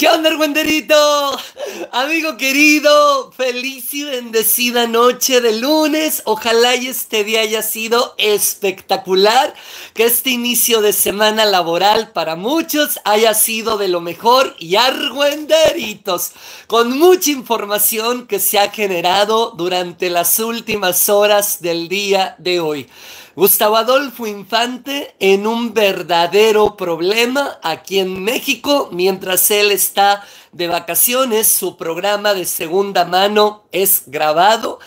¿Qué onda, Argüenderito? Amigo querido, feliz y bendecida noche de lunes. Ojalá y este día haya sido espectacular. Que este inicio de semana laboral para muchos haya sido de lo mejor. Y Argüenderitos, con mucha información que se ha generado durante las últimas horas del día de hoy. Gustavo Adolfo Infante en un verdadero problema aquí en México mientras él está de vacaciones. Su programa de segunda mano es grabado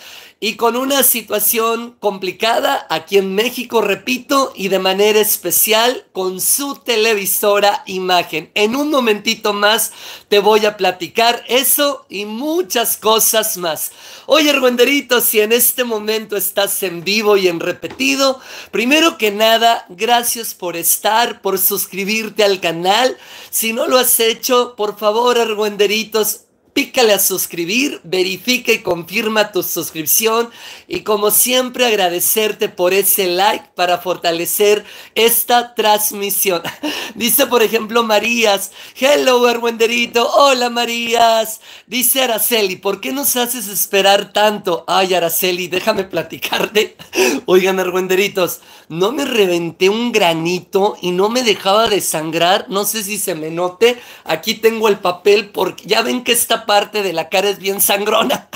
y con una situación complicada aquí en México, repito, y de manera especial con su televisora imagen. En un momentito más te voy a platicar eso y muchas cosas más. Oye, Argüenderito, si en este momento estás en vivo y en repetido, primero que nada, gracias por estar, por suscribirte al canal. Si no lo has hecho, por favor, Argüenderitos, pícale a suscribir, verifica y confirma tu suscripción y como siempre agradecerte por ese like para fortalecer esta transmisión. Dice por ejemplo Marías, hello Arwenderito, hola Marías. Dice Araceli, ¿por qué nos haces esperar tanto? Ay Araceli, déjame platicarte. Oigan Arwenderitos, no me reventé un granito y no me dejaba de sangrar, no sé si se me note, aquí tengo el papel porque ya ven que está parte de la cara es bien sangrona.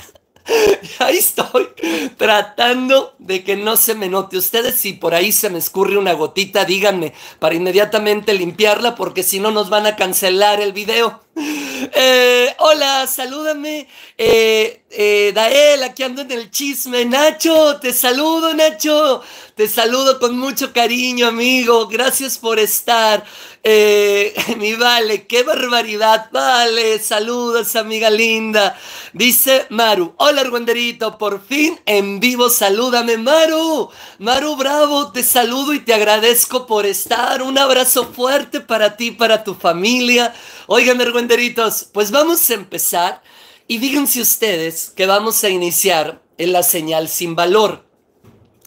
Ahí estoy tratando de que no se me note. Ustedes si por ahí se me escurre una gotita, díganme para inmediatamente limpiarla porque si no nos van a cancelar el video. Eh, hola, salúdame. Eh, eh, Dael, aquí ando en el chisme. Nacho, te saludo, Nacho. Te saludo con mucho cariño, amigo. Gracias por estar. Eh, mi Vale, qué barbaridad. Vale, saludos, amiga linda. Dice Maru, hola, Argüenderito, por fin en vivo. Salúdame, Maru. Maru, bravo, te saludo y te agradezco por estar. Un abrazo fuerte para ti, para tu familia. Oigan, Argüenderitos, pues vamos a empezar. Y díganse ustedes que vamos a iniciar en la señal sin valor.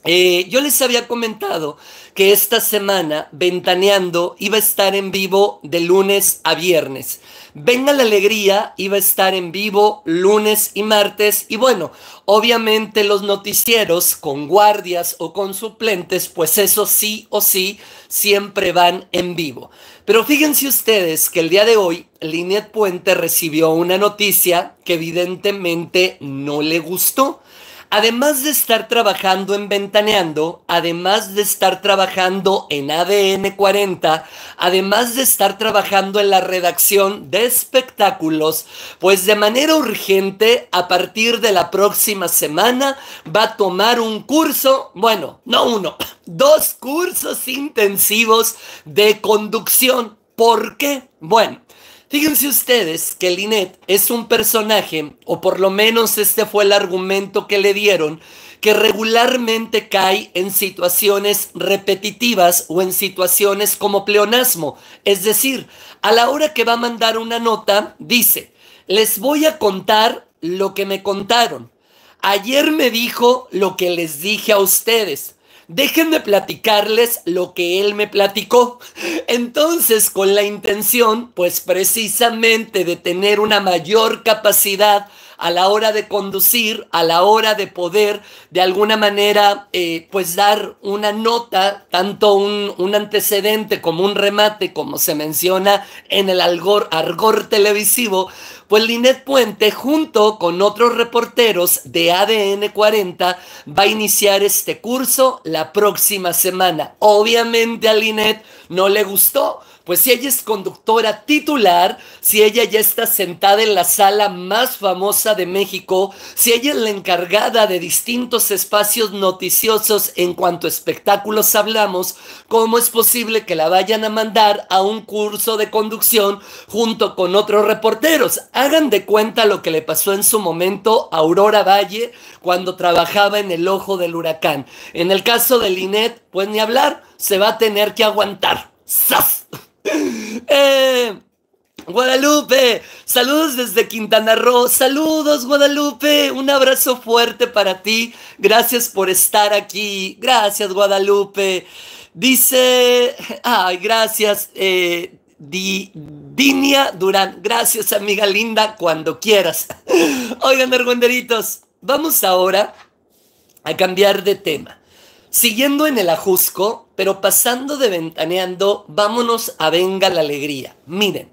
Eh, yo les había comentado que esta semana Ventaneando iba a estar en vivo de lunes a viernes. Venga la alegría iba a estar en vivo lunes y martes y bueno, obviamente los noticieros con guardias o con suplentes, pues eso sí o sí siempre van en vivo. Pero fíjense ustedes que el día de hoy Linet Puente recibió una noticia que evidentemente no le gustó además de estar trabajando en Ventaneando, además de estar trabajando en ADN 40, además de estar trabajando en la redacción de espectáculos, pues de manera urgente, a partir de la próxima semana, va a tomar un curso, bueno, no uno, dos cursos intensivos de conducción. ¿Por qué? Bueno, Fíjense ustedes que Linet es un personaje, o por lo menos este fue el argumento que le dieron, que regularmente cae en situaciones repetitivas o en situaciones como pleonasmo. Es decir, a la hora que va a mandar una nota, dice, les voy a contar lo que me contaron. Ayer me dijo lo que les dije a ustedes. Déjenme platicarles lo que él me platicó. Entonces, con la intención, pues precisamente de tener una mayor capacidad a la hora de conducir, a la hora de poder de alguna manera eh, pues dar una nota, tanto un, un, antecedente como un remate, como se menciona en el argor televisivo, pues Linet Puente junto con otros reporteros de ADN 40 va a iniciar este curso la próxima semana. Obviamente a Linet no le gustó pues si ella es conductora titular, si ella ya está sentada en la sala más famosa de México, si ella es la encargada de distintos espacios noticiosos en cuanto a espectáculos hablamos, ¿cómo es posible que la vayan a mandar a un curso de conducción junto con otros reporteros? Hagan de cuenta lo que le pasó en su momento a Aurora Valle cuando trabajaba en el ojo del huracán. En el caso de Linet, pues ni hablar, se va a tener que aguantar. ¡Sas! Eh, Guadalupe, saludos desde Quintana Roo, saludos Guadalupe, un abrazo fuerte para ti, gracias por estar aquí, gracias Guadalupe. Dice, ay, gracias, eh, Dinia Durán. Gracias, amiga linda, cuando quieras. Oigan, argüenderitos, vamos ahora a cambiar de tema. Siguiendo en el ajusco, pero pasando de ventaneando, vámonos a Venga la Alegría. Miren,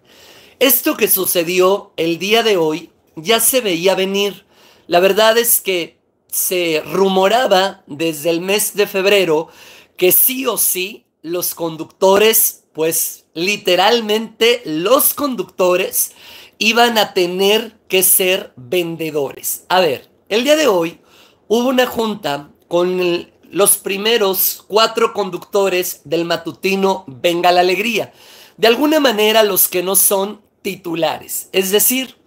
esto que sucedió el día de hoy ya se veía venir. La verdad es que se rumoraba desde el mes de febrero que sí o sí los conductores, pues literalmente los conductores iban a tener que ser vendedores. A ver, el día de hoy hubo una junta con los primeros cuatro conductores del matutino Venga la Alegría. De alguna manera los que no son titulares, es decir,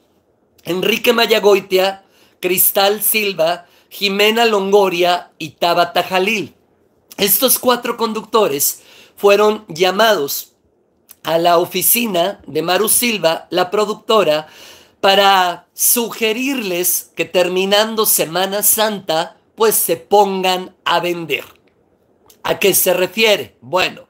Enrique Mayagoitia, Cristal Silva, Jimena Longoria y Tabata Jalil. Estos cuatro conductores fueron llamados a la oficina de Maru Silva, la productora, para sugerirles que terminando Semana Santa, pues se pongan a vender. ¿A qué se refiere? Bueno,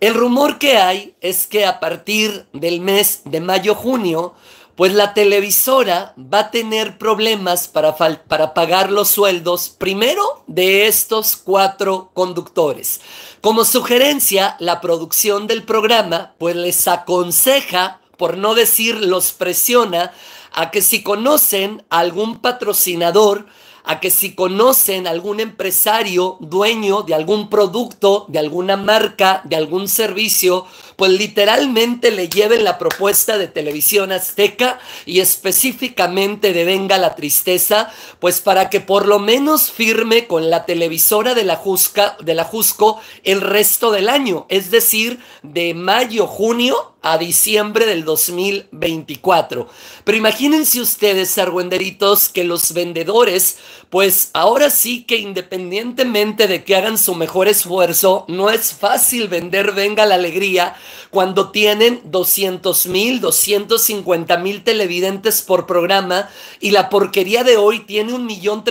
el rumor que hay es que a partir del mes de mayo-junio, pues la televisora va a tener problemas para, para pagar los sueldos primero de estos cuatro conductores. Como sugerencia, la producción del programa pues les aconseja, por no decir los presiona, a que si conocen algún patrocinador, a que si conocen algún empresario dueño de algún producto, de alguna marca, de algún servicio, pues literalmente le lleven la propuesta de televisión azteca y específicamente de Venga la Tristeza, pues para que por lo menos firme con la televisora de la, Jusca, de la Jusco el resto del año, es decir, de mayo, junio a diciembre del 2024. Pero imagínense ustedes, argüenderitos, que los vendedores, pues ahora sí que independientemente de que hagan su mejor esfuerzo, no es fácil vender Venga la Alegría cuando tienen 200 mil, 250 mil televidentes por programa y la porquería de hoy tiene un millón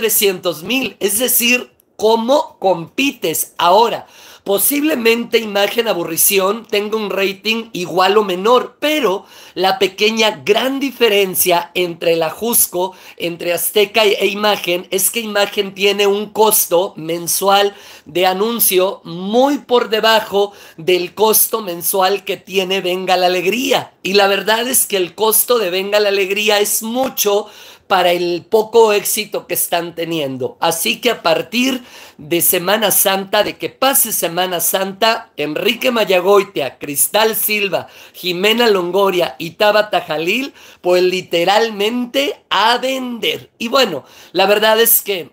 mil. Es decir, ¿cómo compites ahora? Posiblemente Imagen Aburrición tenga un rating igual o menor, pero la pequeña gran diferencia entre la Jusco, entre Azteca e Imagen, es que Imagen tiene un costo mensual de anuncio muy por debajo del costo mensual que tiene Venga la Alegría. Y la verdad es que el costo de Venga la Alegría es mucho para el poco éxito que están teniendo. Así que a partir de Semana Santa, de que pase Semana Santa, Enrique Mayagoitia, Cristal Silva, Jimena Longoria y Tabata Jalil, pues literalmente a vender. Y bueno, la verdad es que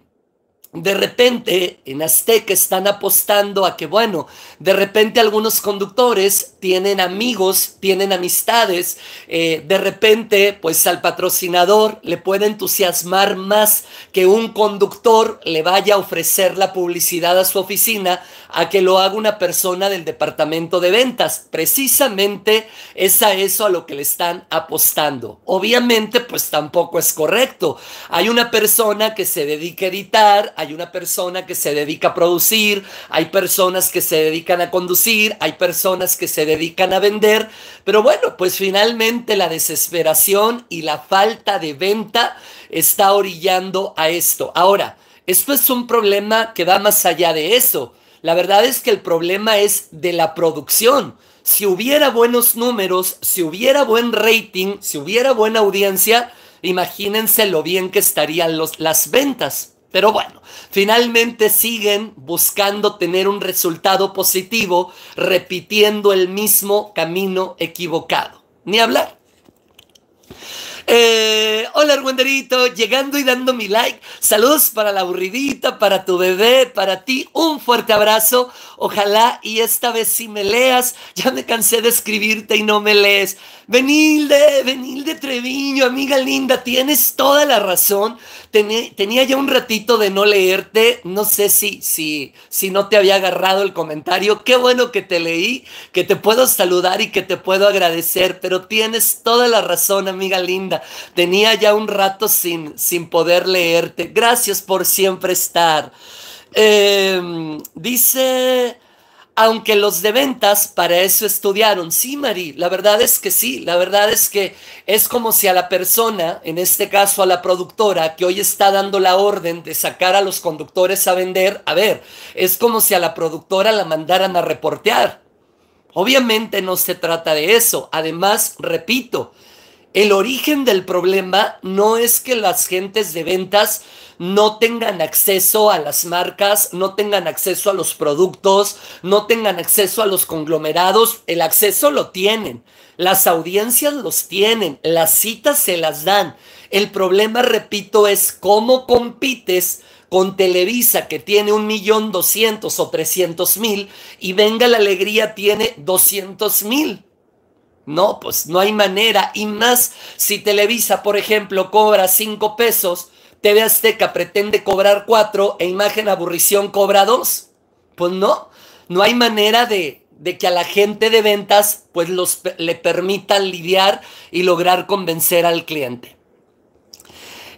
de repente en Azteca están apostando a que, bueno, de repente algunos conductores tienen amigos, tienen amistades, eh, de repente pues al patrocinador le puede entusiasmar más que un conductor le vaya a ofrecer la publicidad a su oficina a que lo haga una persona del departamento de ventas. Precisamente es a eso a lo que le están apostando. Obviamente pues tampoco es correcto. Hay una persona que se dedica a editar, hay una persona que se dedica a producir, hay personas que se dedican a conducir, hay personas que se dedican a vender, pero bueno, pues finalmente la desesperación y la falta de venta está orillando a esto. Ahora, esto es un problema que va más allá de eso. La verdad es que el problema es de la producción. Si hubiera buenos números, si hubiera buen rating, si hubiera buena audiencia, imagínense lo bien que estarían los, las ventas. Pero bueno, finalmente siguen buscando tener un resultado positivo, repitiendo el mismo camino equivocado. Ni hablar. Eh, hola Argüenderito, llegando y dando mi like. Saludos para la aburridita, para tu bebé, para ti. Un fuerte abrazo. Ojalá y esta vez si me leas. Ya me cansé de escribirte y no me lees. Benilde, Benilde Treviño, amiga linda, tienes toda la razón. Tenía, ya un ratito de no leerte. No sé si, si, si no te había agarrado el comentario. Qué bueno que te leí, que te puedo saludar y que te puedo agradecer. Pero tienes toda la razón, amiga linda. Tenía ya un rato sin, sin poder leerte. Gracias por siempre estar. Em, dice aunque los de ventas para eso estudiaron. Sí, Mari, la verdad es que sí, la verdad es que es como si a la persona, en este caso a la productora, que hoy está dando la orden de sacar a los conductores a vender, a ver, es como si a la productora la mandaran a reportear. Obviamente no se trata de eso. Además, repito, el origen del problema no es que las gentes de ventas no tengan acceso a las marcas, no tengan acceso a los productos, no tengan acceso a los conglomerados. El acceso lo tienen, las audiencias los tienen, las citas se las dan. El problema, repito, es cómo compites con Televisa que tiene un millón doscientos o trescientos mil y Venga la Alegría tiene doscientos mil. No, pues no hay manera. Y más si Televisa, por ejemplo, cobra cinco pesos TV Azteca pretende cobrar cuatro e Imagen Aburrición cobra dos. Pues no, no hay manera de, que a la gente de ventas pues los, le permitan lidiar y lograr convencer al cliente.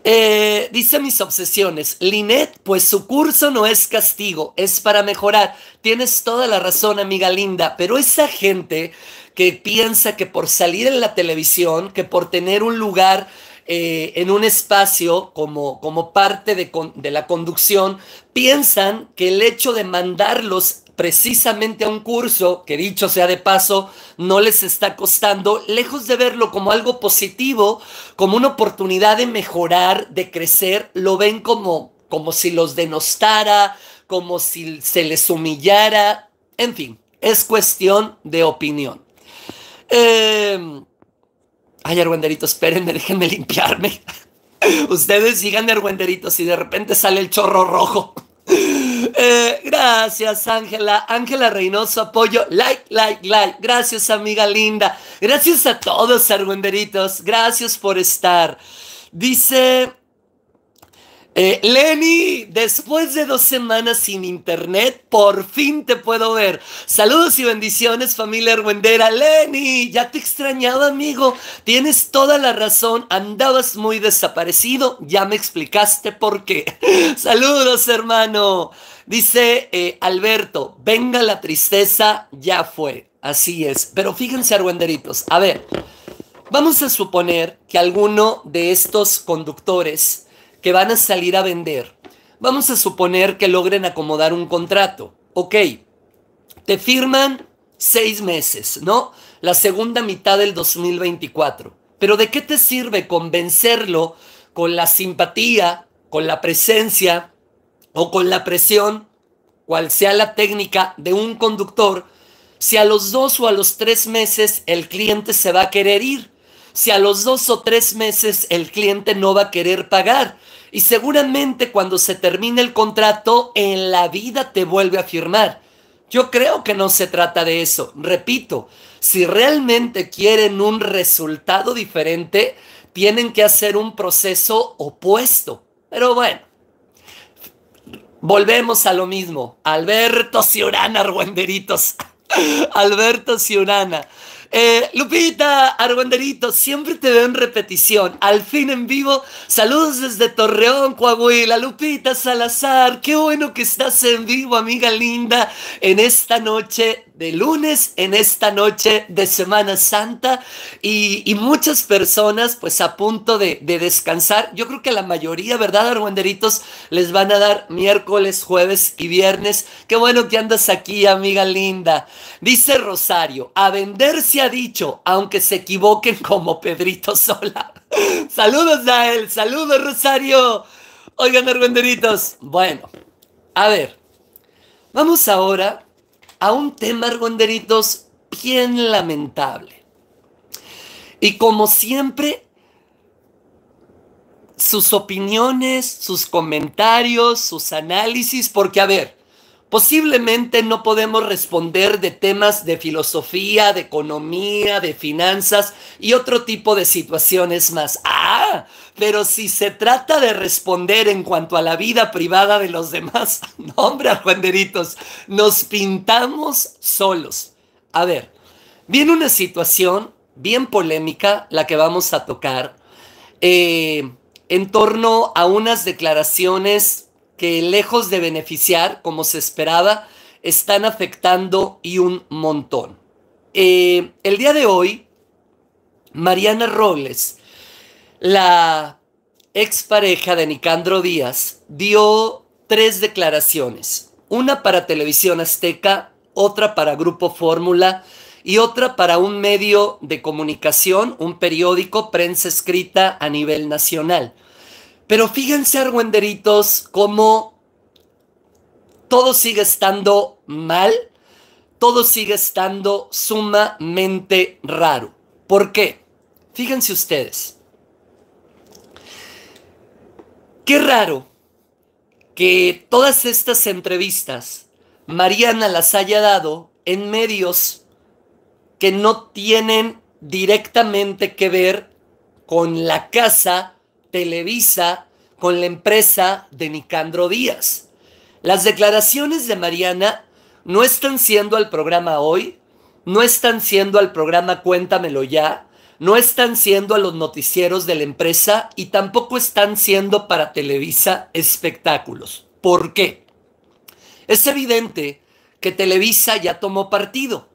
Eh, dice mis obsesiones, Linet, pues su curso no es castigo, es para mejorar. Tienes toda la razón, amiga linda, pero esa gente que piensa que por salir en la televisión, que por tener un lugar eh, en un espacio como, como parte de, de la conducción, piensan que el hecho de mandarlos precisamente a un curso, que dicho sea de paso, no les está costando, lejos de verlo como algo positivo, como una oportunidad de mejorar, de crecer, lo ven como, como si los denostara, como si se les humillara, en fin, es cuestión de opinión. Eh, Ay, argüenderitos, espérenme, déjenme limpiarme. Ustedes sigan argüenderitos y de repente sale el chorro rojo. Eh, gracias, Ángela. Ángela Reynoso, apoyo. Like, like, like. Gracias, amiga linda. Gracias a todos, argüenderitos. Gracias por estar. Dice eh, Lenny, después de dos semanas sin internet, por fin te puedo ver. Saludos y bendiciones, familia Argüendera. Lenny, ya te extrañaba, amigo. Tienes toda la razón. Andabas muy desaparecido. Ya me explicaste por qué. Saludos, hermano. Dice eh, Alberto, venga la tristeza, ya fue. Así es. Pero fíjense, argüenderitos. A ver, vamos a suponer que alguno de estos conductores que van a salir a vender, vamos a suponer que logren acomodar un contrato. Ok, te firman seis meses, ¿no? La segunda mitad del 2024. Pero ¿de qué te sirve convencerlo con la simpatía, con la presencia o con la presión, cual sea la técnica de un conductor, si a los dos o a los tres meses el cliente se va a querer ir? Si a los dos o tres meses el cliente no va a querer pagar y seguramente cuando se termine el contrato, en la vida te vuelve a firmar. Yo creo que no se trata de eso. Repito, si realmente quieren un resultado diferente, tienen que hacer un proceso opuesto. Pero bueno, volvemos a lo mismo. Alberto Ciurana, Argüenderitos. Alberto Ciurana. Eh, Lupita, Argüenderito, siempre te veo en repetición. Al fin en vivo. Saludos desde Torreón, Coahuila. Lupita Salazar, qué bueno que estás en vivo, amiga linda, en esta noche de lunes, en esta noche de Semana Santa. Y, muchas personas, pues a punto de, de, descansar. Yo creo que la mayoría, ¿verdad, Argüenderitos? Les van a dar miércoles, jueves y viernes. Qué bueno que andas aquí, amiga linda. Dice Rosario, a venderse ha dicho, aunque se equivoquen como Pedrito Sola. saludos a él, saludos Rosario. Oigan, argüenderitos. Bueno, a ver, vamos ahora a un tema, argüenderitos, bien lamentable. Y como siempre, sus opiniones, sus comentarios, sus análisis, porque a ver, Posiblemente no podemos responder de temas de filosofía, de economía, de finanzas y otro tipo de situaciones más. Ah, pero si se trata de responder en cuanto a la vida privada de los demás, no, hombre, Juanderitos, nos pintamos solos. A ver, viene una situación bien polémica la que vamos a tocar eh, en torno a unas declaraciones que lejos de beneficiar, como se esperaba, están afectando y un montón. Eh, el día de hoy, Mariana Robles, la expareja de Nicandro Díaz, dio tres declaraciones. Una para Televisión Azteca, otra para Grupo Fórmula y otra para un medio de comunicación, un periódico, prensa escrita a nivel nacional. Pero fíjense, argüenderitos, cómo todo sigue estando mal, todo sigue estando sumamente raro. ¿Por qué? Fíjense ustedes. Qué raro que todas estas entrevistas Mariana las haya dado en medios que no tienen directamente que ver con la casa Televisa, con la empresa de Nicandro Díaz. Las declaraciones de Mariana no están siendo al programa hoy, no están siendo al programa Cuéntamelo ya, no están siendo a los noticieros de la empresa y tampoco están siendo para Televisa espectáculos. ¿Por qué? Es evidente que Televisa ya tomó partido.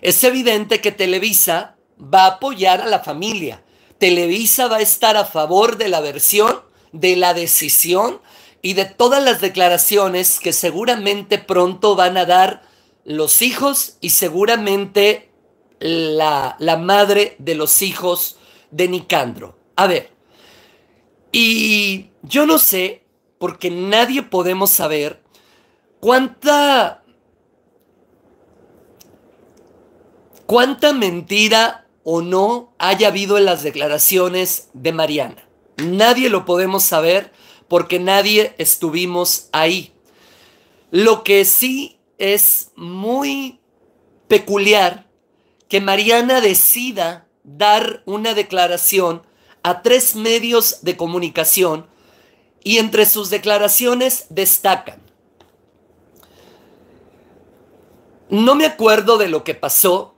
Es evidente que Televisa va a apoyar a la familia. Televisa va a estar a favor de la versión, de la decisión y de todas las declaraciones que seguramente pronto van a dar los hijos y seguramente la, la madre de los hijos de Nicandro. A ver, y yo no sé, porque nadie podemos saber cuánta cuánta mentira o no haya habido en las declaraciones de Mariana. Nadie lo podemos saber porque nadie estuvimos ahí. Lo que sí es muy peculiar que Mariana decida dar una declaración a tres medios de comunicación y entre sus declaraciones destacan. No me acuerdo de lo que pasó,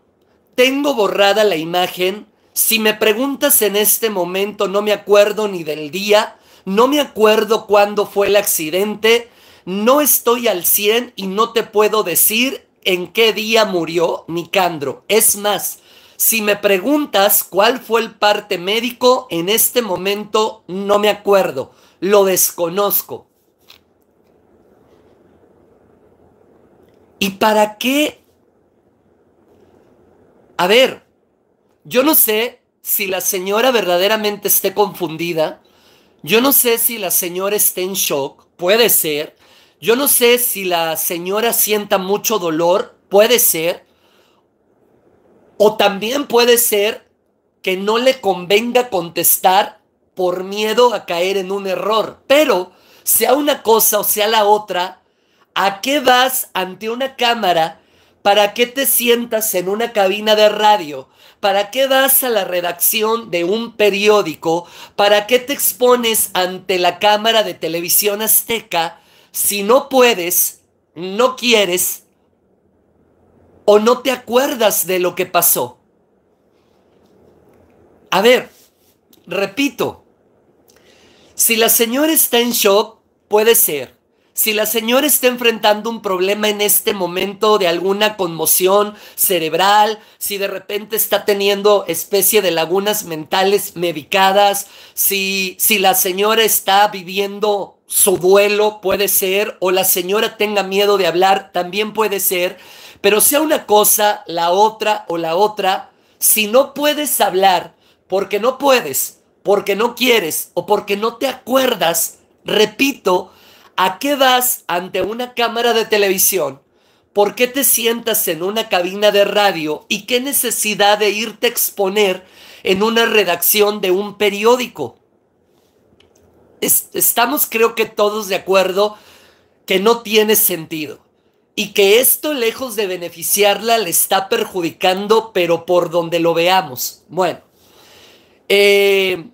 tengo borrada la imagen, si me preguntas en este momento no me acuerdo ni del día, no me acuerdo cuándo fue el accidente, no estoy al 100 y no te puedo decir en qué día murió Nicandro. Es más, si me preguntas cuál fue el parte médico, en este momento no me acuerdo, lo desconozco. ¿Y para qué? A ver, yo no sé si la señora verdaderamente esté confundida, yo no sé si la señora esté en shock, puede ser, yo no sé si la señora sienta mucho dolor, puede ser. O también puede ser que no le convenga contestar por miedo a caer en un error. Pero, sea una cosa o sea la otra, ¿a qué vas ante una cámara? ¿Para qué te sientas en una cabina de radio? ¿Para qué vas a la redacción de un periódico? ¿Para qué te expones ante la cámara de televisión azteca? si no puedes, no quieres o no te acuerdas de lo que pasó. A ver, repito, si la señora está en shock, puede ser. Si la señora está enfrentando un problema en este momento de alguna conmoción cerebral, si de repente está teniendo especie de lagunas mentales medicadas, si, si la señora está viviendo su duelo puede ser, o la señora tenga miedo de hablar, también puede ser, pero sea una cosa, la otra o la otra, si no puedes hablar porque no puedes, porque no quieres o porque no te acuerdas, repito, ¿a qué vas ante una cámara de televisión? ¿Por qué te sientas en una cabina de radio y qué necesidad de irte a exponer en una redacción de un periódico? estamos creo que todos de acuerdo que no tiene sentido y que esto lejos de beneficiarla le está perjudicando, pero por donde lo veamos. Bueno, eh,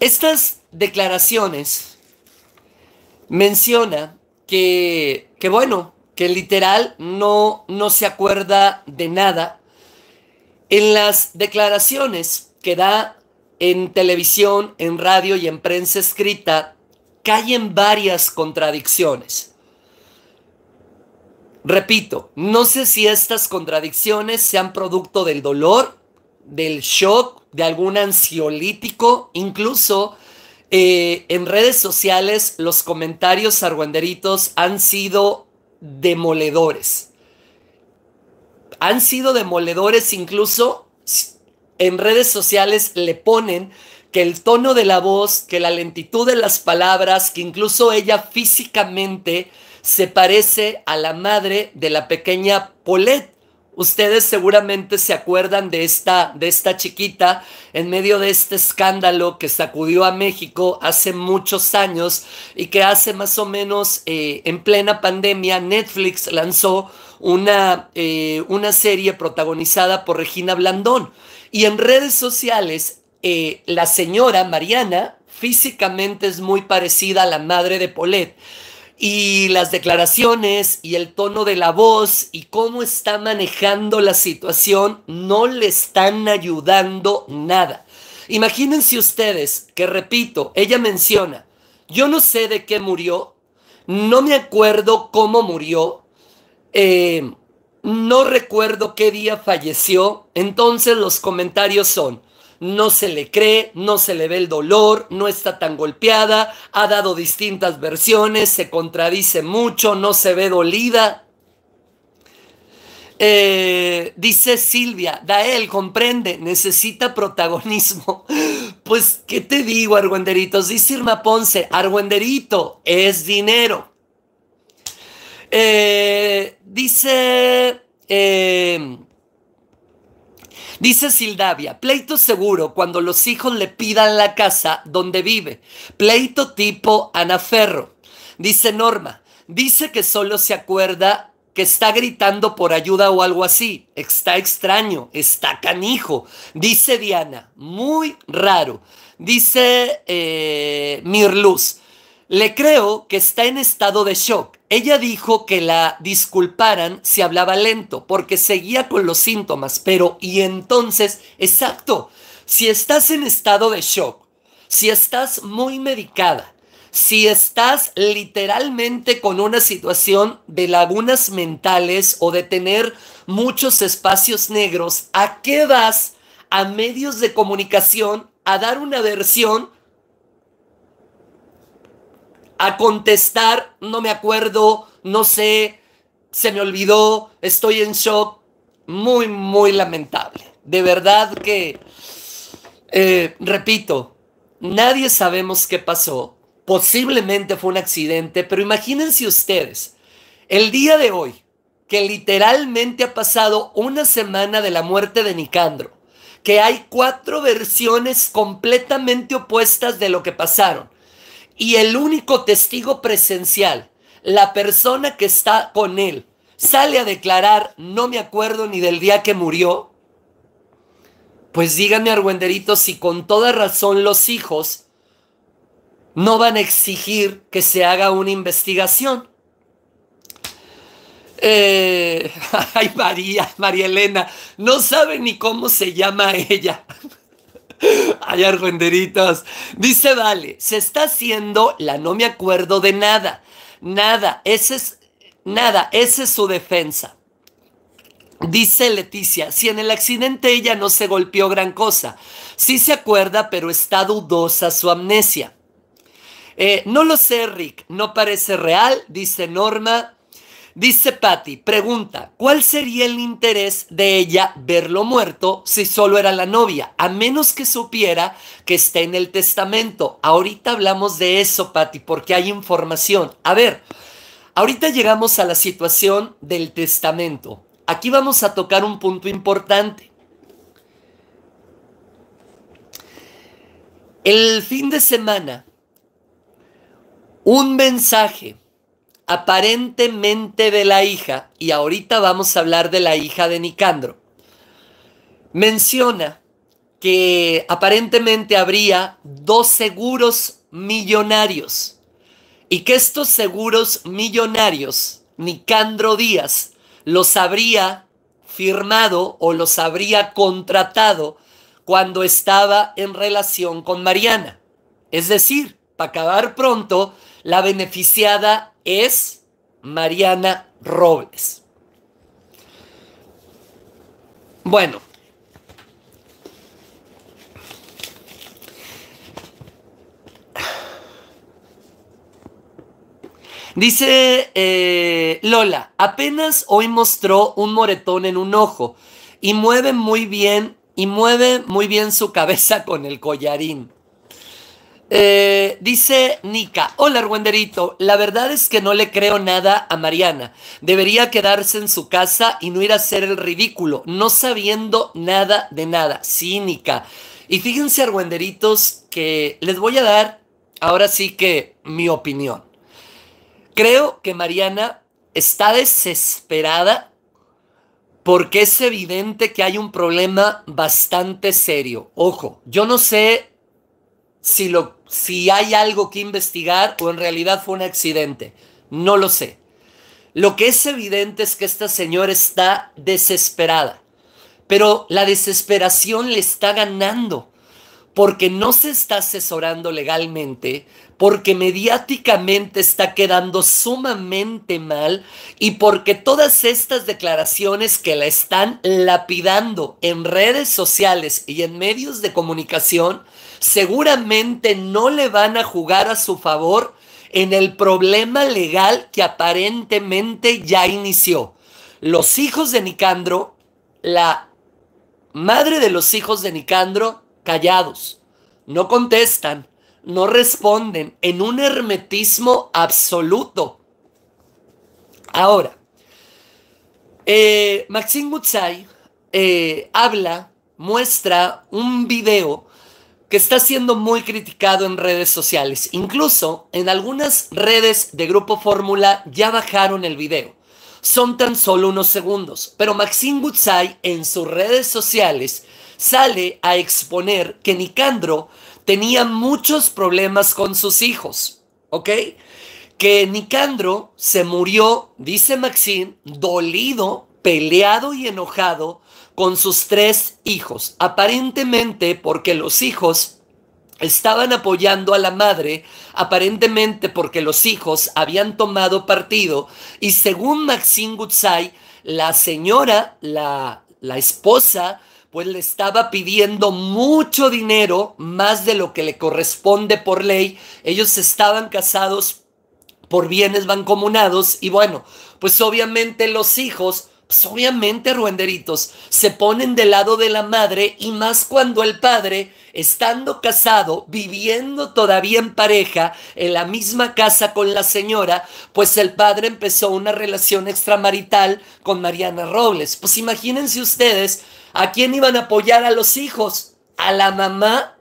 estas declaraciones menciona que, que, bueno, que literal no, no se acuerda de nada. En las declaraciones que da en televisión, en radio y en prensa escrita caen varias contradicciones. Repito, no sé si estas contradicciones sean producto del dolor, del shock, de algún ansiolítico, incluso eh, en redes sociales los comentarios argüenderitos han sido demoledores. Han sido demoledores incluso en redes sociales le ponen que el tono de la voz, que la lentitud de las palabras, que incluso ella físicamente se parece a la madre de la pequeña Paulette. Ustedes seguramente se acuerdan de esta, de esta chiquita en medio de este escándalo que sacudió a México hace muchos años y que hace más o menos eh, en plena pandemia Netflix lanzó una, eh, una serie protagonizada por Regina Blandón. Y en redes sociales, eh, la señora Mariana físicamente es muy parecida a la madre de Paulette y las declaraciones y el tono de la voz y cómo está manejando la situación no le están ayudando nada. Imagínense ustedes que, repito, ella menciona, yo no sé de qué murió, no me acuerdo cómo murió, eh, no recuerdo qué día falleció, entonces los comentarios son, no se le cree, no se le ve el dolor, no está tan golpeada, ha dado distintas versiones, se contradice mucho, no se ve dolida. Eh, dice Silvia, Dael, comprende, necesita protagonismo. Pues, ¿qué te digo, argüenderitos? Dice Irma Ponce, argüenderito es dinero. Eh, dice... Eh, Dice Sildavia, pleito seguro cuando los hijos le pidan la casa donde vive. Pleito tipo Anaferro. Dice Norma, dice que solo se acuerda que está gritando por ayuda o algo así. Está extraño, está canijo. Dice Diana, muy raro. Dice eh, Mirluz, le creo que está en estado de shock. Ella dijo que la disculparan si hablaba lento, porque seguía con los síntomas, pero y entonces, exacto, si estás en estado de shock, si estás muy medicada, si estás literalmente con una situación de lagunas mentales o de tener muchos espacios negros, ¿a qué vas a medios de comunicación a dar una versión a contestar, no me acuerdo, no sé, se me olvidó, estoy en shock. Muy, muy lamentable. De verdad que, eh, repito, nadie sabemos qué pasó. Posiblemente fue un accidente, pero imagínense ustedes, el día de hoy, que literalmente ha pasado una semana de la muerte de Nicandro, que hay cuatro versiones completamente opuestas de lo que pasaron y el único testigo presencial, la persona que está con él, sale a declarar, no me acuerdo ni del día que murió, pues díganme, Argüenderito, si con toda razón los hijos no van a exigir que se haga una investigación. Eh, ay, María, María Elena, no sabe ni cómo se llama ella. Ay, argüenderitos. Dice Vale, se está haciendo la no me acuerdo de nada. Nada, ese es, nada, esa es su defensa. Dice Leticia, si en el accidente ella no se golpeó gran cosa, sí se acuerda, pero está dudosa su amnesia. Eh, no lo sé, Rick, no parece real, dice Norma. Dice Patty, pregunta, ¿cuál sería el interés de ella verlo muerto si solo era la novia? A menos que supiera que está en el testamento. Ahorita hablamos de eso, Patty, porque hay información. A ver, ahorita llegamos a la situación del testamento. Aquí vamos a tocar un punto importante. El fin de semana, un mensaje aparentemente de la hija, y ahorita vamos a hablar de la hija de Nicandro, menciona que aparentemente habría dos seguros millonarios y que estos seguros millonarios, Nicandro Díaz, los habría firmado o los habría contratado cuando estaba en relación con Mariana. Es decir, para acabar pronto, la beneficiada es Mariana Robles. Bueno. Dice eh, Lola, apenas hoy mostró un moretón en un ojo y mueve muy bien y mueve muy bien su cabeza con el collarín. Eh, dice Nika, hola Argüenderito, la verdad es que no le creo nada a Mariana. Debería quedarse en su casa y no ir a hacer el ridículo, no sabiendo nada de nada. Sí, Nika. Y fíjense, Argüenderitos, que les voy a dar ahora sí que mi opinión. Creo que Mariana está desesperada porque es evidente que hay un problema bastante serio. Ojo, yo no sé si, lo, si hay algo que investigar o en realidad fue un accidente. No lo sé. Lo que es evidente es que esta señora está desesperada, pero la desesperación le está ganando porque no se está asesorando legalmente, porque mediáticamente está quedando sumamente mal y porque todas estas declaraciones que la están lapidando en redes sociales y en medios de comunicación seguramente no le van a jugar a su favor en el problema legal que aparentemente ya inició. Los hijos de Nicandro, la madre de los hijos de Nicandro, callados, no contestan, no responden, en un hermetismo absoluto. Ahora, eh, Maxine Mutsai eh, habla, muestra un video que está siendo muy criticado en redes sociales. Incluso en algunas redes de Grupo Fórmula ya bajaron el video. Son tan solo unos segundos, pero Maxine Gutzai en sus redes sociales sale a exponer que Nicandro tenía muchos problemas con sus hijos, ¿ok? Que Nicandro se murió, dice Maxine, dolido, peleado y enojado con sus tres hijos, aparentemente porque los hijos estaban apoyando a la madre, aparentemente porque los hijos habían tomado partido y según Maxine Gutzai, la señora, la, la esposa, pues le estaba pidiendo mucho dinero, más de lo que le corresponde por ley. Ellos estaban casados por bienes bancomunados y bueno, pues obviamente los hijos pues obviamente, ruenderitos, se ponen del lado de la madre y más cuando el padre, estando casado, viviendo todavía en pareja, en la misma casa con la señora, pues el padre empezó una relación extramarital con Mariana Robles. Pues imagínense ustedes a quién iban a apoyar a los hijos, a la mamá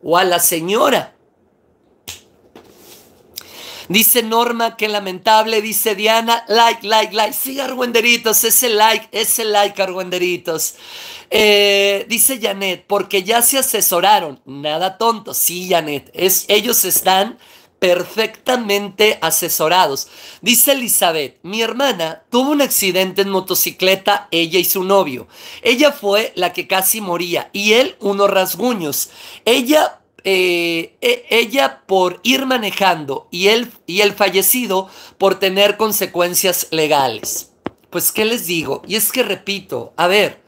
o a la señora. Dice Norma, qué lamentable. Dice Diana, like, like, like. Sí, argüenderitos, ese like, ese like, argüenderitos. Eh, dice Janet, porque ya se asesoraron. Nada tonto. Sí, Janet, es, ellos están perfectamente asesorados. Dice Elizabeth, mi hermana tuvo un accidente en motocicleta, ella y su novio. Ella fue la que casi moría y él unos rasguños. Ella eh, e, ella por ir manejando y él, y el fallecido por tener consecuencias legales. Pues, ¿qué les digo? Y es que repito, a ver,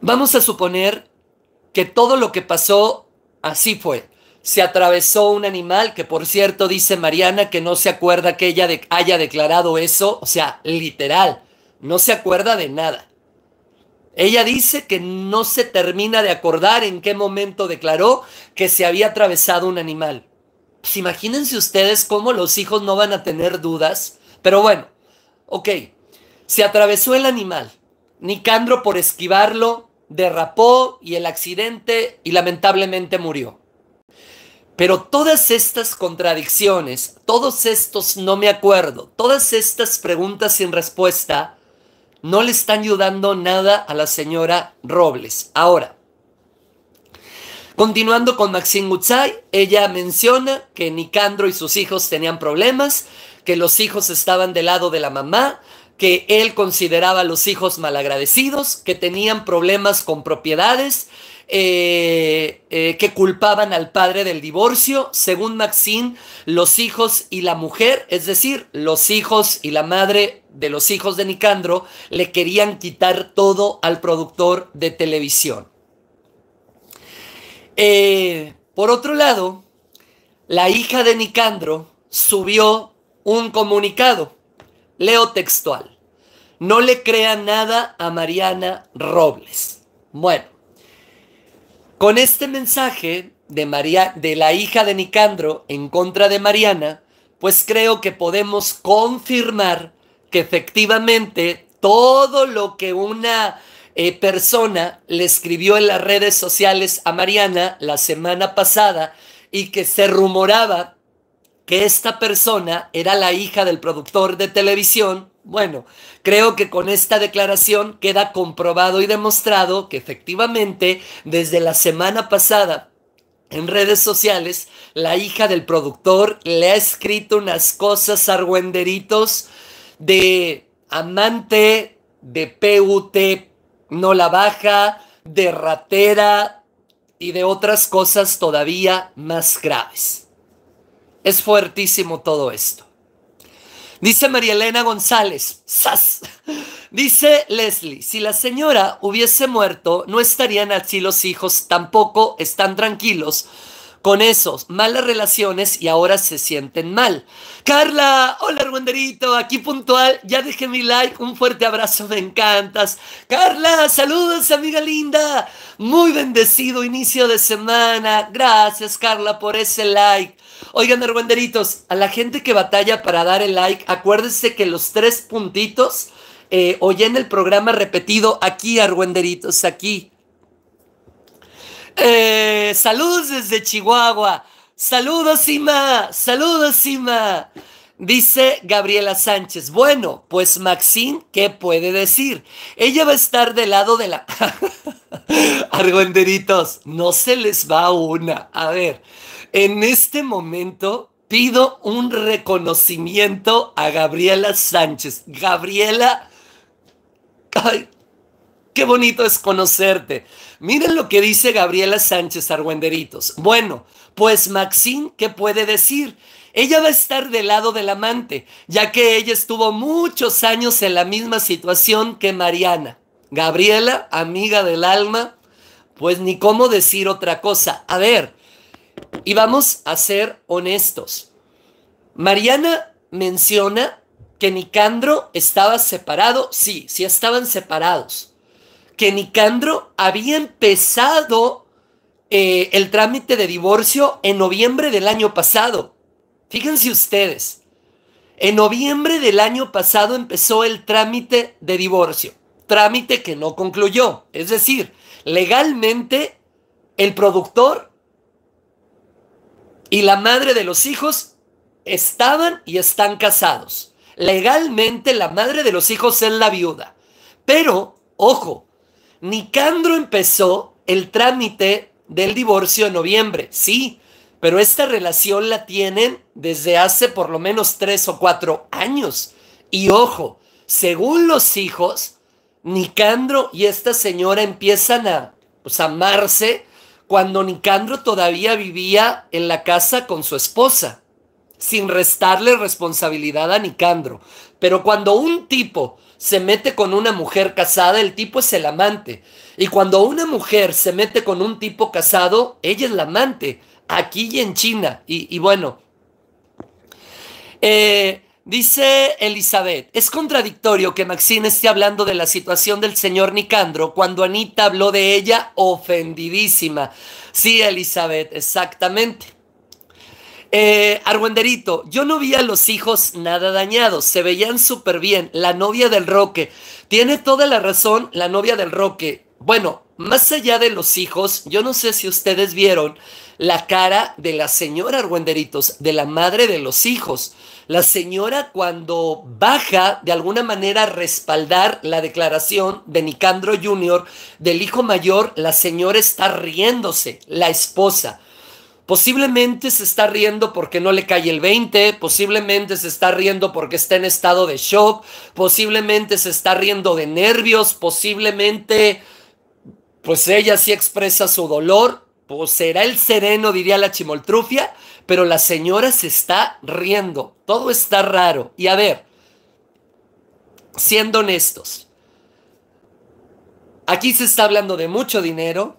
vamos a suponer que todo lo que pasó así fue. Se atravesó un animal, que por cierto dice Mariana que no se acuerda que ella haya declarado eso, o sea, literal, no se acuerda de nada. Ella dice que no se termina de acordar en qué momento declaró que se había atravesado un animal. Pues imagínense ustedes cómo los hijos no van a tener dudas. Pero bueno, ok, se atravesó el animal. Nicandro por esquivarlo derrapó y el accidente y lamentablemente murió. Pero todas estas contradicciones, todos estos no me acuerdo, todas estas preguntas sin respuesta, no le están ayudando nada a la señora Robles. Ahora, continuando con Maxine Gutzai, ella menciona que Nicandro y sus hijos tenían problemas, que los hijos estaban del lado de la mamá, que él consideraba a los hijos malagradecidos, que tenían problemas con propiedades, eh, eh, que culpaban al padre del divorcio. Según Maxine, los hijos y la mujer, es decir, los hijos y la madre de los hijos de Nicandro, le querían quitar todo al productor de televisión. Eh, por otro lado, la hija de Nicandro subió un comunicado. Leo textual. No le crea nada a Mariana Robles. Bueno, con este mensaje de, María, de la hija de Nicandro en contra de Mariana, pues creo que podemos confirmar que efectivamente todo lo que una eh, persona le escribió en las redes sociales a Mariana la semana pasada y que se rumoraba que esta persona era la hija del productor de televisión, bueno, creo que con esta declaración queda comprobado y demostrado que efectivamente desde la semana pasada en redes sociales la hija del productor le ha escrito unas cosas argüenderitos de amante, de PUT no la baja, de ratera y de otras cosas todavía más graves. Es fuertísimo todo esto. Dice María Elena González, ¡Sas! Dice Leslie, si la señora hubiese muerto, no estarían así los hijos, tampoco están tranquilos con esos malas relaciones y ahora se sienten mal. Carla, hola Argüenderito, aquí puntual, ya dejé mi like, un fuerte abrazo, me encantas. Carla, saludos amiga linda, muy bendecido inicio de semana, gracias Carla por ese like. Oigan, argüenderitos, a la gente que batalla para dar el like, acuérdense que los tres puntitos, eh, en el programa repetido aquí, argüenderitos, aquí. Eh, saludos desde Chihuahua. Saludos, Sima. Saludos, Sima. Dice Gabriela Sánchez. Bueno, pues Maxine, ¿qué puede decir? Ella va a estar del lado de la... Argüenderitos, no se les va una. A ver, en este momento pido un reconocimiento a Gabriela Sánchez. Gabriela, ay, qué bonito es conocerte. Miren lo que dice Gabriela Sánchez Argüenderitos. Bueno, pues Maxine, ¿qué puede decir? Ella va a estar del lado del amante, ya que ella estuvo muchos años en la misma situación que Mariana. Gabriela, amiga del alma, pues ni cómo decir otra cosa. A ver, y vamos a ser honestos. Mariana menciona que Nicandro estaba separado. Sí, sí estaban separados. Que Nicandro había empezado eh, el trámite de divorcio en noviembre del año pasado. Fíjense ustedes. En noviembre del año pasado empezó el trámite de divorcio. Trámite que no concluyó. Es decir, legalmente el productor y la madre de los hijos estaban y están casados. Legalmente la madre de los hijos es la viuda. Pero, ojo, Nicandro empezó el trámite del divorcio en noviembre, sí, pero esta relación la tienen desde hace por lo menos tres o cuatro años. Y ojo, según los hijos, Nicandro y esta señora empiezan a pues, amarse cuando Nicandro todavía vivía en la casa con su esposa, sin restarle responsabilidad a Nicandro. Pero cuando un tipo se mete con una mujer casada, el tipo es el amante. Y cuando una mujer se mete con un tipo casado, ella es la amante, aquí y en China. Y, bueno, eh, Dice Elizabeth, es contradictorio que Maxine esté hablando de la situación del señor Nicandro cuando Anita habló de ella ofendidísima. Sí, Elizabeth, exactamente. Eh, Argüenderito, yo no vi a los hijos nada dañados, se veían súper bien. La novia del Roque, tiene toda la razón, la novia del Roque. Bueno, más allá de los hijos, yo no sé si ustedes vieron la cara de la señora Argüenderitos, de la madre de los hijos. La señora cuando baja de alguna manera a respaldar la declaración de Nicandro Jr. del hijo mayor, la señora está riéndose, la esposa. Posiblemente se está riendo porque no le cae el 20, posiblemente se está riendo porque está en estado de shock, posiblemente se está riendo de nervios, posiblemente pues ella sí expresa su dolor, pues será el sereno, diría la chimoltrufia, pero la señora se está riendo, todo está raro. Y a ver, siendo honestos, aquí se está hablando de mucho dinero,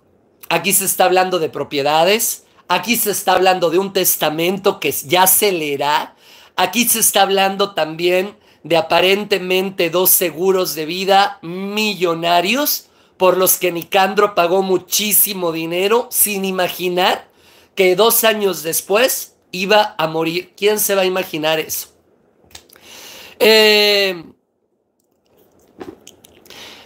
aquí se está hablando de propiedades, aquí se está hablando de un testamento que ya se leerá, aquí se está hablando también de aparentemente dos seguros de vida millonarios por los que Nicandro pagó muchísimo dinero sin imaginar que dos años después iba a morir. ¿Quién se va a imaginar eso? Eh,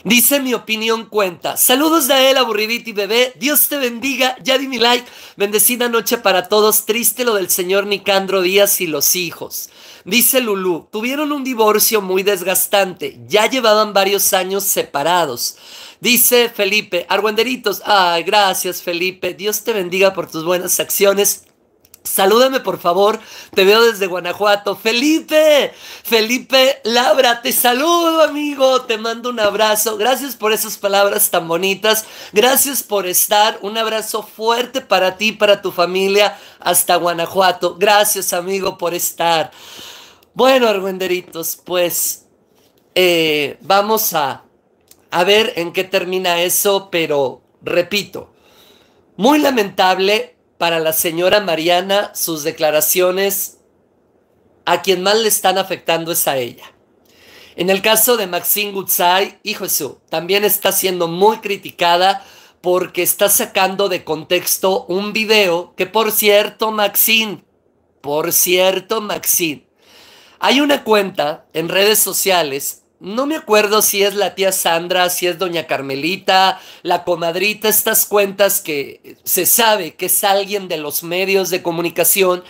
dice mi opinión cuenta. Saludos de él, aburridito y bebé. Dios te bendiga. Ya di mi like. Bendecida noche para todos. Triste lo del señor Nicandro Díaz y los hijos. Dice Lulú, tuvieron un divorcio muy desgastante. Ya llevaban varios años separados. Dice Felipe, Argüenderitos, ay, gracias Felipe, Dios te bendiga por tus buenas acciones. Salúdame por favor, te veo desde Guanajuato. Felipe, Felipe Labra, te saludo amigo, te mando un abrazo. Gracias por esas palabras tan bonitas. Gracias por estar. Un abrazo fuerte para ti, para tu familia, hasta Guanajuato. Gracias amigo por estar. Bueno, Argüenderitos, pues eh, vamos a a ver en qué termina eso, pero repito, muy lamentable para la señora Mariana sus declaraciones, a quien más le están afectando es a ella. En el caso de Maxine Gutzai, hijo su, también está siendo muy criticada porque está sacando de contexto un video que, por cierto, Maxine, por cierto, Maxine, hay una cuenta en redes sociales no me acuerdo si es la tía Sandra, si es doña Carmelita, la comadrita, estas cuentas que se sabe que es alguien de los medios de comunicación,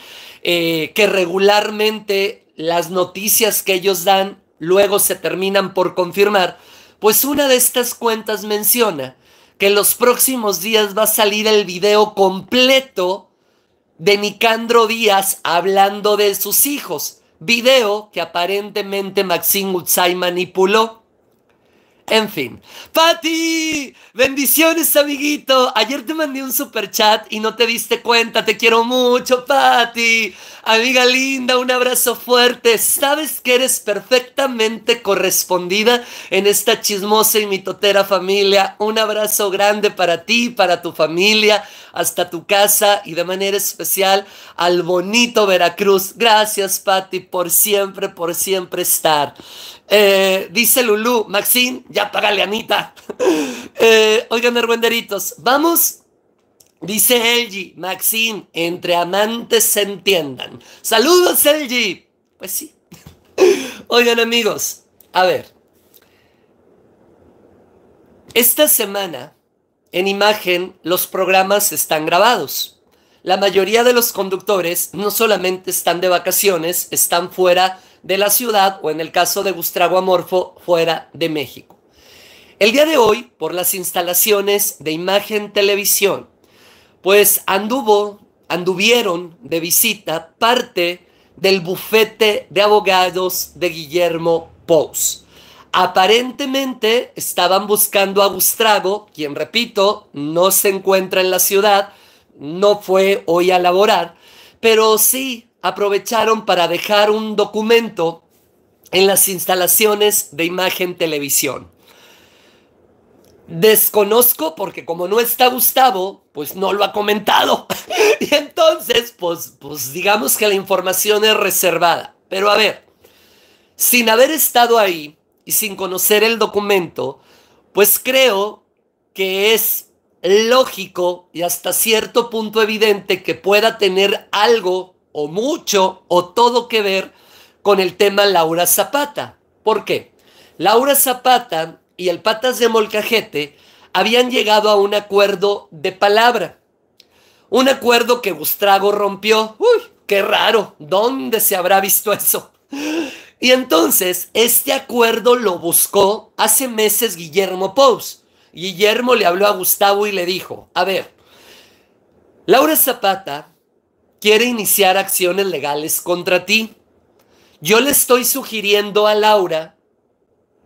eh, que regularmente las noticias que ellos dan luego se terminan por confirmar, pues una de estas cuentas menciona que en los próximos días va a salir el video completo de Nicandro Díaz hablando de sus hijos video que aparentemente Maxine Utsai manipuló. En fin. Pati, bendiciones, amiguito. Ayer te mandé un super chat y no te diste cuenta. Te quiero mucho, Pati. Amiga linda, un abrazo fuerte. Sabes que eres perfectamente correspondida en esta chismosa y mitotera familia. Un abrazo grande para ti, para tu familia, hasta tu casa y de manera especial al bonito Veracruz. Gracias, Pati, por siempre, por siempre estar. Eh, dice Lulú, Maxine, ya págale Anita. eh, oigan, herbuenderitos, vamos. Dice Elgi, Maxine, entre amantes se entiendan. Saludos, Elgi. Pues sí. Oigan, amigos, a ver. Esta semana, en imagen, los programas están grabados. La mayoría de los conductores no solamente están de vacaciones, están fuera la ciudad o en el caso de Gustavo Amorfo fuera de México. El día de hoy, por las instalaciones de imagen televisión, pues anduvo, anduvieron de visita parte del bufete de abogados de Guillermo Pous. Aparentemente estaban buscando a Gustavo, quien repito, no se encuentra en la ciudad, no fue hoy a laborar, pero sí aprovecharon para dejar un documento en las instalaciones de imagen televisión. Desconozco porque como no está Gustavo, pues no lo ha comentado. y entonces, pues, pues digamos que la información es reservada. Pero a ver, sin haber estado ahí y sin conocer el documento, pues creo que es lógico y hasta cierto punto evidente que pueda tener algo o mucho o todo que ver con el tema Laura Zapata. ¿Por qué? Laura Zapata y el Patas de Molcajete habían llegado a un acuerdo de palabra. Un acuerdo que Bustrago rompió. Uy, qué raro. ¿Dónde se habrá visto eso? Y entonces, este acuerdo lo buscó hace meses Guillermo Pous. Guillermo le habló a Gustavo y le dijo, a ver, Laura Zapata quiere iniciar acciones legales contra ti. Yo le estoy sugiriendo a Laura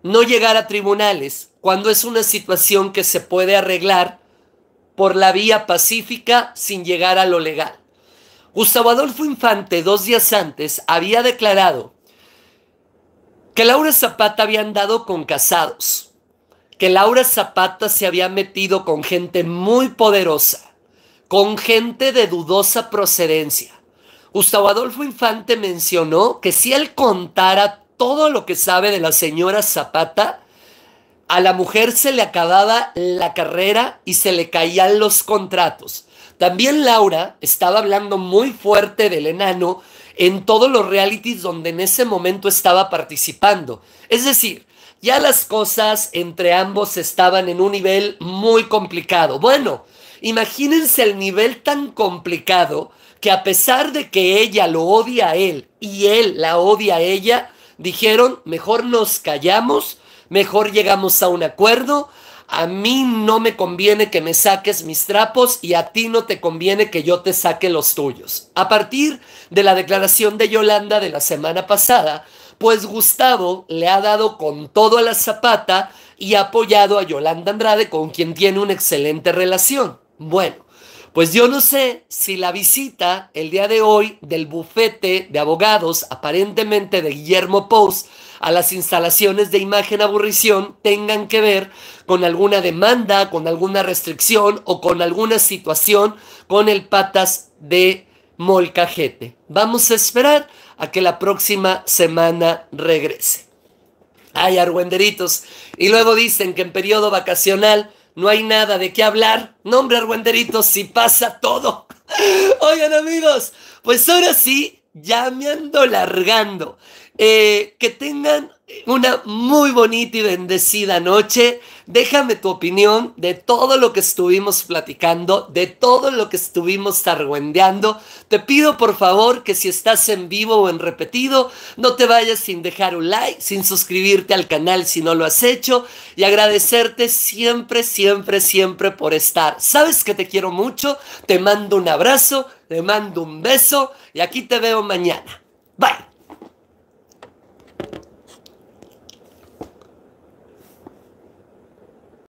no llegar a tribunales. cuando es una situación que se puede arreglar por la vía pacífica sin llegar a lo legal. Gustavo Adolfo Infante, dos días antes, había declarado que Laura Zapata había andado con casados, que Laura Zapata se había metido con gente muy poderosa, con gente de dudosa procedencia. Gustavo Adolfo Infante mencionó que si él contara todo lo que sabe de la señora Zapata, a la mujer se le acababa la carrera y se le caían los contratos. También Laura estaba hablando muy fuerte del enano en todos los realities donde en ese momento estaba participando. Es decir, ya las cosas entre ambos estaban en un nivel muy complicado. Bueno, imagínense el nivel tan complicado que a pesar de que ella lo odia a él y él la odia a ella, dijeron, mejor nos callamos, mejor llegamos a un acuerdo, a mí no me conviene que me saques mis trapos y a ti no te conviene que yo te saque los tuyos. A partir de la declaración de Yolanda de la semana pasada, pues Gustavo le ha dado con todo a la zapata y ha apoyado a Yolanda Andrade con quien tiene una excelente relación. Bueno, pues yo no sé si la visita el día de hoy del bufete de abogados, aparentemente de Guillermo Pous, a las instalaciones de imagen aburrición tengan que ver con alguna demanda, con alguna restricción o con alguna situación con el patas de molcajete. Vamos a esperar a que la próxima semana regrese. Ay, argüenderitos. Y luego dicen que en periodo vacacional no hay nada de qué hablar. Nombre argüenderitos, si pasa todo. Oigan amigos, pues ahora sí, ya me ando largando. Eh, que tengan una muy bonita y bendecida noche. Déjame tu opinión de todo lo que estuvimos platicando, de todo lo que estuvimos argüendeando. Te pido por favor que si estás en vivo o en repetido, no te vayas sin dejar un like, sin suscribirte al canal si no lo has hecho y agradecerte siempre, siempre, siempre por estar. Sabes que te quiero mucho, te mando un abrazo, te mando un beso y aquí te veo mañana. Bye.